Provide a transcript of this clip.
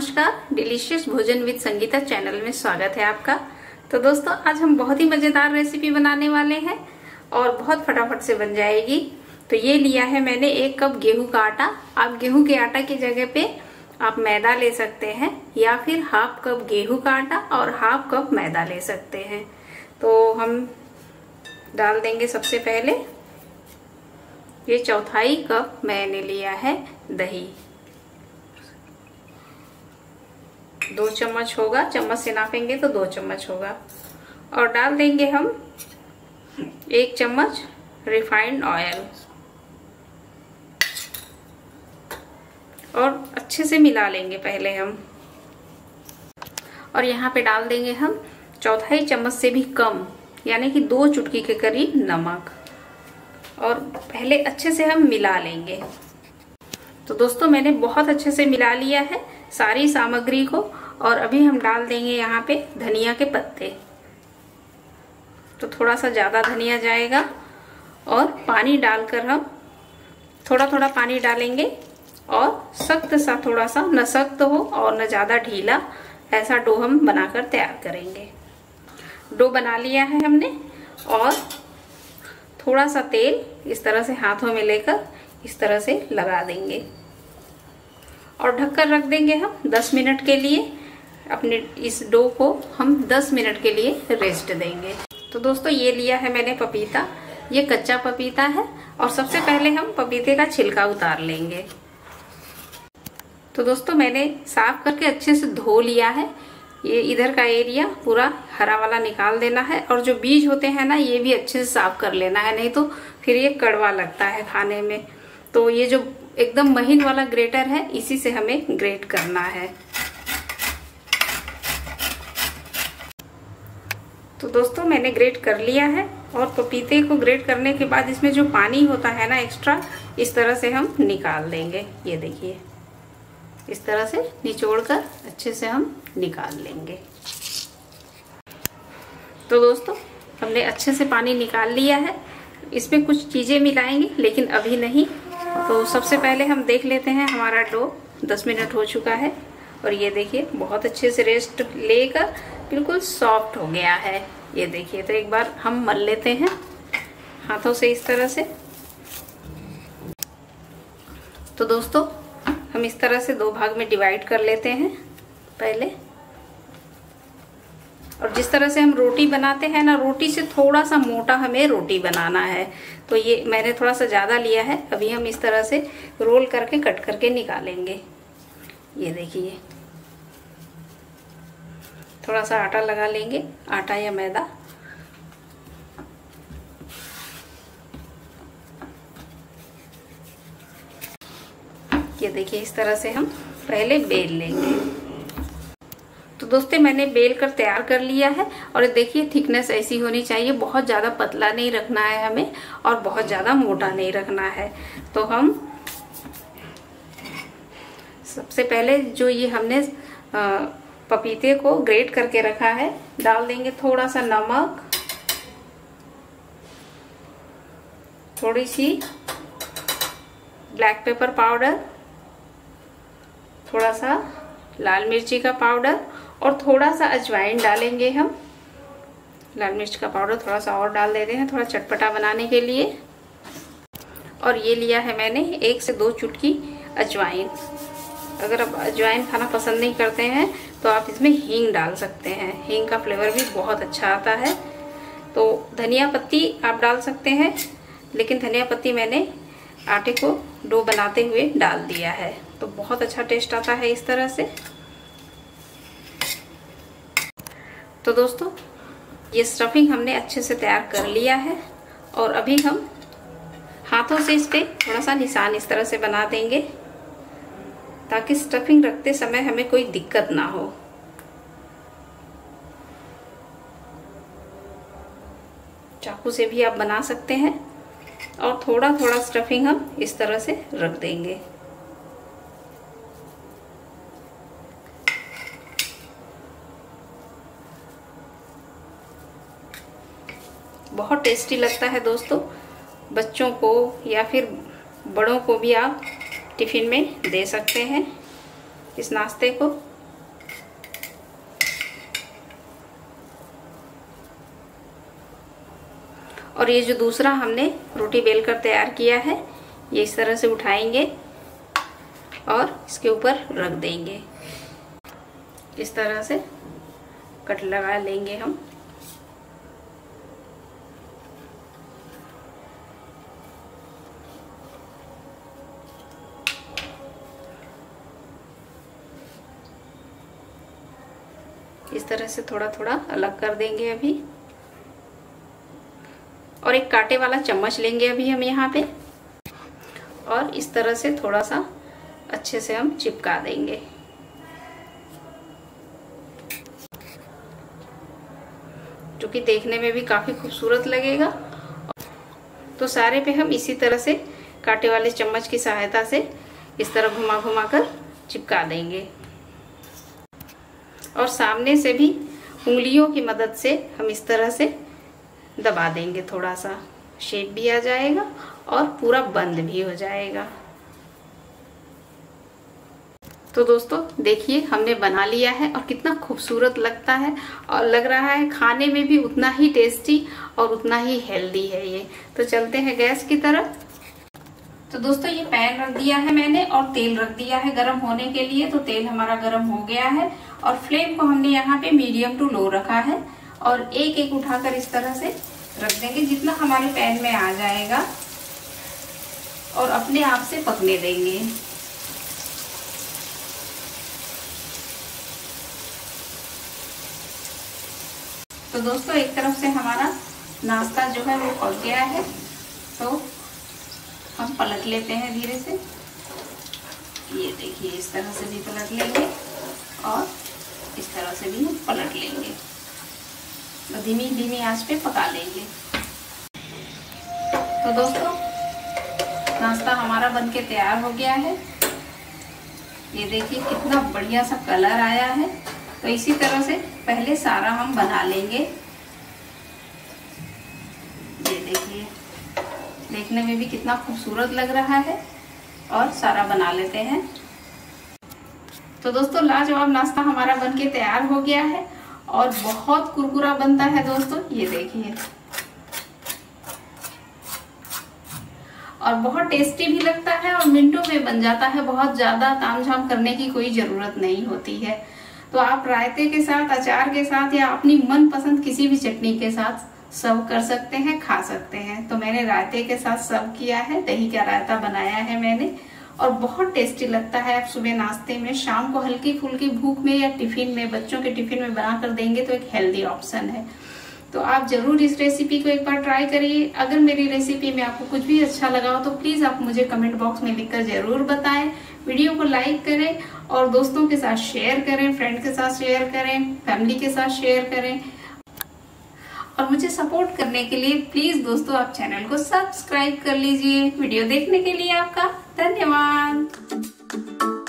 नमस्कार डिलीशियस भोजन with Sangeeta channel में स्वागत है आपका। तो दोस्तों, आज हम बहुत ही मज़ेदार रेसिपी बनाने वाले हैं और बहुत फटाफट से बन जाएगी। तो ये लिया है मैंने एक कप गेहूँ का आटा। आप गेहूँ के आटा की जगह पे आप मैदा ले सकते हैं या फिर हाफ़ कप गेहूँ का आटा और हाफ़ कप मैदा ले सकते हैं। तो हम डाल देंगे सबसे पहले। ये चौथाई कप मैंने लिया है दही। दो चम्मच होगा, चम्मच से नापेंगे तो दो चम्मच होगा। और डाल देंगे हम एक चम्मच रिफाइंड ऑयल। और अच्छे से मिला लेंगे पहले हम। और यहाँ पे डाल देंगे हम चौथाई चम्मच से भी कम, यानी कि दो चुटकी के करीब नमक। और पहले अच्छे से हम मिला लेंगे। तो दोस्तों, मैंने बहुत अच्छे से मिला लिया है। सारी सामग्री को और अभी हम डाल देंगे यहाँ पे धनिया के पत्ते। तो थोड़ा सा ज़्यादा धनिया जाएगा और पानी डालकर हम थोड़ा थोड़ा पानी डालेंगे और सख्त सा थोड़ा सा, न सख्त हो और न ज़्यादा ढीला, ऐसा डो हम बनाकर तैयार करेंगे। डो बना लिया है हमने और थोड़ा सा तेल इस तरह से हाथों में लेकर इस तरह से लगा देंगे। और ढककर रख देंगे हम 10 मिनट के लिए। अपने इस डो को हम 10 मिनट के लिए रेस्ट देंगे। तो दोस्तों, ये लिया है मैंने पपीता। ये कच्चा पपीता है और सबसे पहले हम पपीते का छिलका उतार लेंगे। तो दोस्तों, मैंने साफ़ करके अच्छे से धो लिया है। ये इधर का एरिया पूरा हरा वाला निकाल देना है और जो बीज होते हैं ना, ये भी अच्छे से साफ़ कर लेना है, नहीं तो फिर ये कड़वा लगता है खाने में। तो ये जो एकदम महीन वाला ग्रेटर है, इसी से हमें ग्रेट करना है। तो दोस्तों, मैंने ग्रेट कर लिया है और पपीते को ग्रेट करने के बाद इसमें जो पानी होता है ना एक्स्ट्रा, इस तरह से हम निकाल देंगे ये देखिए, इस तरह से निचोड़ कर अच्छे से हम निकाल लेंगे। तो दोस्तों, हमने अच्छे से पानी निकाल लिया है। इसमें कुछ चीज़ें मिलाएँगे, लेकिन अभी नहीं। तो सबसे पहले हम देख लेते हैं, हमारा डो 10 मिनट हो चुका है और ये देखिए, बहुत अच्छे से रेस्ट लेकर बिल्कुल सॉफ्ट हो गया है। ये देखिए तो एक बार हम मल लेते हैं हाथों से इस तरह से। तो दोस्तों, हम इस तरह से दो भाग में डिवाइड कर लेते हैं। पहले और जिस तरह से हम रोटी बनाते हैं ना, रोटी से थोड़ा सा मोटा हमें रोटी बनाना है। तो ये मैंने थोड़ा सा ज़्यादा लिया है, अभी हम इस तरह से रोल करके, कट करके निकालेंगे। ये देखिए। थोड़ा सा आटा लगा लेंगे, आटा या मैदा। ये देखिए, इस तरह से हम पहले बेल लेंगे। दोस्तों, मैंने बेल कर तैयार कर लिया है और देखिए, थिकनेस ऐसी होनी चाहिए। बहुत ज़्यादा पतला नहीं रखना है हमें और बहुत ज़्यादा मोटा नहीं रखना है। तो हम सबसे पहले जो ये हमने पपीते को ग्रेट करके रखा है, डाल देंगे थोड़ा सा नमक। थोड़ी सी ब्लैक पेपर पाउडर थोड़ा सा लाल मिर्ची का पाउडर और थोड़ा सा अजवाइन डालेंगे हम। लाल मिर्च का पाउडर थोड़ा सा और डाल देते हैं, थोड़ा चटपटा बनाने के लिए। और ये लिया है मैंने एक से दो चुटकी अजवाइन। अगर आप अजवाइन खाना पसंद नहीं करते हैं तो आप इसमें हींग डाल सकते हैं। हींग का फ्लेवर भी बहुत अच्छा आता है। तो धनिया पत्ती आप डाल सकते हैं, लेकिन धनिया पत्ती मैंने आटे को डो बनाते हुए डाल दिया है। तो बहुत अच्छा टेस्ट आता है इस तरह से। तो दोस्तों, ये स्टफिंग हमने अच्छे से तैयार कर लिया है और अभी हम हाथों से इस पर थोड़ा सा निशान इस तरह से बना देंगे ताकि स्टफिंग रखते समय हमें कोई दिक्कत ना हो। चाकू से भी आप बना सकते हैं और थोड़ा थोड़ा स्टफिंग हम इस तरह से रख देंगे। बहुत टेस्टी लगता है दोस्तों। बच्चों को या फिर बड़ों को भी आप टिफ़िन में दे सकते हैं इस नाश्ते को। और ये जो दूसरा हमने रोटी बेल कर तैयार किया है, ये इस तरह से उठाएँगे और इसके ऊपर रख देंगे। इस तरह से कट लगा लेंगे हम। तरह से थोड़ा थोड़ा अलग कर देंगे अभी। और एक कांटे वाला चम्मच लेंगे अभी हम यहाँ पे। और इस तरह से थोड़ा सा अच्छे से हम चिपका देंगे। जो कि देखने में भी काफ़ी खूबसूरत लगेगा। तो सारे पे हम इसी तरह से कांटे वाले चम्मच की सहायता से इस तरह घुमा घुमा कर चिपका देंगे। और सामने से भी उंगलियों की मदद से हम इस तरह से दबा देंगे। थोड़ा सा शेप भी आ जाएगा और पूरा बंद भी हो जाएगा। तो दोस्तों, देखिए, हमने बना लिया है और कितना खूबसूरत लगता है और लग रहा है खाने में भी उतना ही टेस्टी और उतना ही हेल्दी है ये। तो चलते हैं गैस की तरफ़। तो दोस्तों, ये पैन रख दिया है मैंने और तेल रख दिया है गरम होने के लिए। तो तेल हमारा गरम हो गया है और फ्लेम को हमने यहाँ पे मीडियम टू लो रखा है और एक एक उठाकर इस तरह से रख देंगे जितना हमारे पैन में आ जाएगा और अपने आप से पकने देंगे। तो दोस्तों, एक तरफ़ से हमारा नाश्ता जो है वो पक गया है। तो हम पलट लेते हैं धीरे से। ये देखिए, इस तरह से भी पलट लेंगे और इस तरह से भी हम पलट लेंगे। तो धीमी धीमी आँच पे पका लेंगे। तो दोस्तों, नाश्ता हमारा बनके तैयार हो गया है। ये देखिए, कितना बढ़िया सा कलर आया है। तो इसी तरह से पहले सारा हम बना लेंगे। देखने में भी कितना खूबसूरत लग रहा है और सारा बना लेते हैं। तो दोस्तों, लाजवाब नाश्ता हमारा बनके तैयार हो गया है और बहुत कुरकुरा बनता है दोस्तों, ये देखिए। और बहुत टेस्टी भी लगता है और मिनटों में बन जाता है। बहुत ज़्यादा तामझाम करने की कोई ज़रूरत नहीं होती है। तो आप रायते के साथ, अचार के साथ या अपनी मन पसंद किसी भी चटनी के साथ सर्व कर सकते हैं, खा सकते हैं। तो मैंने रायते के साथ सर्व किया है, दही का रायता बनाया है मैंने। और बहुत टेस्टी लगता है, आप सुबह नाश्ते में, शाम को हल्की फुल्की भूख में या टिफ़िन में, बच्चों के टिफ़िन में बना कर देंगे तो एक हेल्दी ऑप्शन है। तो आप ज़रूर इस रेसिपी को एक बार ट्राई करिए। अगर मेरी रेसिपी में आपको कुछ भी अच्छा लगा हो तो प्लीज़ आप मुझे कमेंट बॉक्स में लिखकर ज़रूर बताएँ। वीडियो को लाइक करें और दोस्तों के साथ शेयर करें फ्रेंड के साथ शेयर करें फैमिली के साथ शेयर करें। और मुझे सपोर्ट करने के लिए प्लीज़ दोस्तों आप चैनल को सब्सक्राइब कर लीजिए। वीडियो देखने के लिए आपका धन्यवाद।